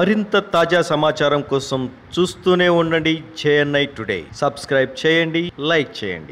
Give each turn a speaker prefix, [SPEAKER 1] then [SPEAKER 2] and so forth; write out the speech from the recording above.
[SPEAKER 1] మరింత తాజా సమాచారం కోసం చూస్తూనే ఉండండి జేఎన్ఐ టుడే. సబ్స్క్రైబ్ చేయండి లైక్ చేయండి.